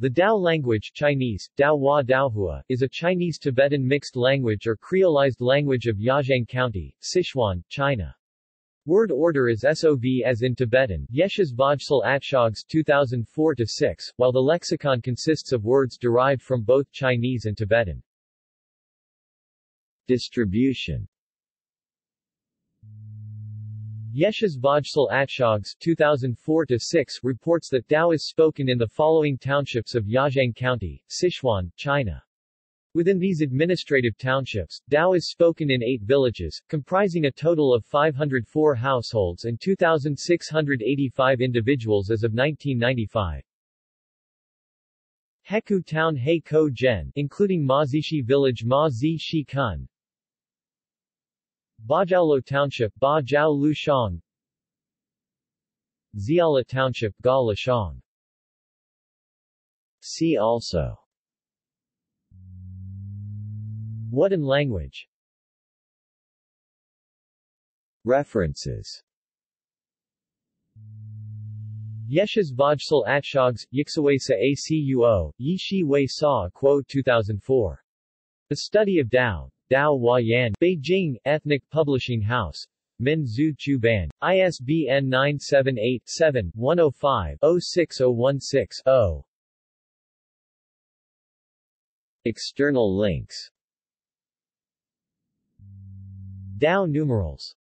The Dao language Chinese, Dao Daohua, is a Chinese-Tibetan mixed language or creolized language of Yajiang County, Sichuan, China. Word order is SOV as in Tibetan, Yeshes Vodgsal Atshogs 2004-6, while the lexicon consists of words derived from both Chinese and Tibetan. Distribution Yeshes Vodgsal Atshogs 2004-6 reports that Dao is spoken in the following townships of Yajiang County, Sichuan, China. Within these administrative townships, Dao is spoken in eight villages, comprising a total of 504 households and 2,685 individuals as of 1995. Heku Town He Ko Gen, including Mazishi Village Ma Zi Kun, Bajiaolou Township Ba Jiao Lu Shang. Xiala Township Ga Shang. See also. Whadan language? References. Yeshes Vodgsal Atshogs, Yiksawesa Acuo, Yishi Wei Sa Quo 2004. The Study of Dao, Dao Huayan, Beijing, Ethnic Publishing House. Min Zhu Chu Ban. ISBN 978-7-105-06016-0. External links Dao numerals